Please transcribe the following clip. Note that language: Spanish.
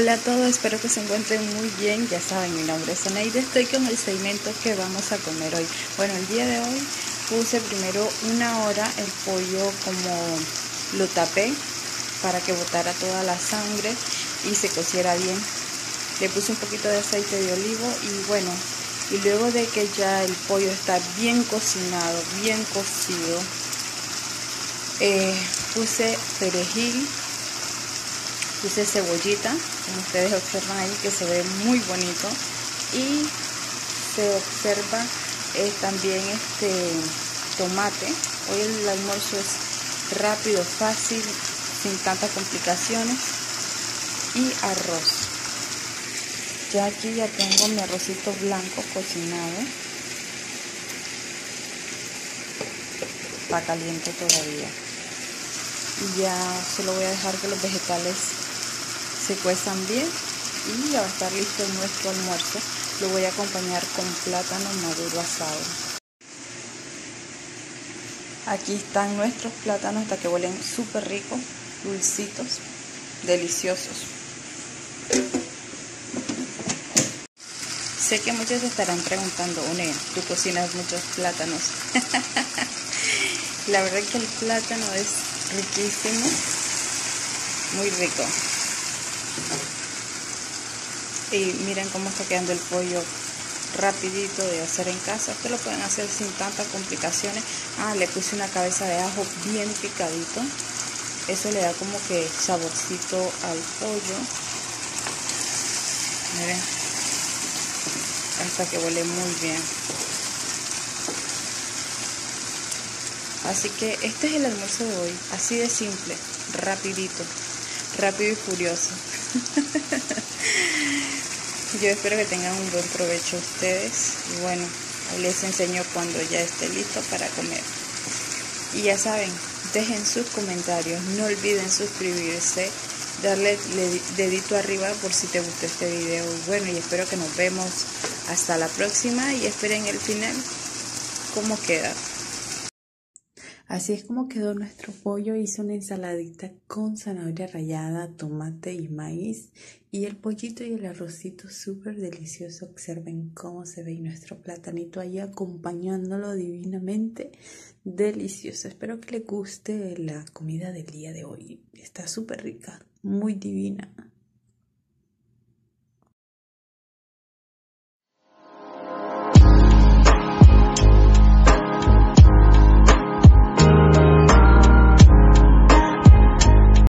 Hola a todos, espero que se encuentren muy bien. Ya saben, mi nombre es Anaide. Estoy con el segmento que vamos a comer hoy. Bueno, el día de hoy puse primero una hora el pollo como lo tapé para que botara toda la sangre y se cociera bien. Le puse un poquito de aceite de olivo y bueno, y luego de que ya el pollo está bien cocinado, bien cocido, eh, puse perejil puse cebollita como ustedes observan ahí que se ve muy bonito. Y se observa eh, también este tomate. Hoy el almuerzo es rápido fácil sin tantas complicaciones. Y arroz. Ya aquí ya tengo mi arrocito blanco cocinado. Está caliente todavía. Y ya solo voy a dejar que los vegetales se cuezan bien y ya va a estar listo nuestro almuerzo. Lo voy a acompañar con plátano maduro asado. Aquí están nuestros plátanos hasta que huelen súper ricos, dulcitos, deliciosos. Sé que muchos estarán preguntando, Une, tú cocinas muchos plátanos. La verdad que el plátano es riquísimo, muy rico. Y miren cómo está quedando el pollo rapidito de hacer en casa. Ustedes lo pueden hacer sin tantas complicaciones. Ah, le puse una cabeza de ajo bien picadito. Eso le da como que saborcito al pollo. Hasta que huele muy bien. Así que este es el almuerzo de hoy. Así de simple, rapidito, rápido y furioso. Yo espero que tengan un buen provecho ustedes. Y bueno, les enseño cuando ya esté listo para comer. Y ya saben, dejen sus comentarios. No olviden suscribirse. Darle dedito arriba por si te gustó este video. Bueno, y espero que nos vemos hasta la próxima. Y esperen el final cómo queda. Así es como quedó nuestro pollo. Hice una ensaladita con zanahoria rallada, tomate y maíz. Y el pollito y el arrocito súper delicioso. Observen cómo se ve nuestro platanito ahí acompañándolo divinamente. Delicioso. Espero que les guste la comida del día de hoy. Está súper rica, muy divina.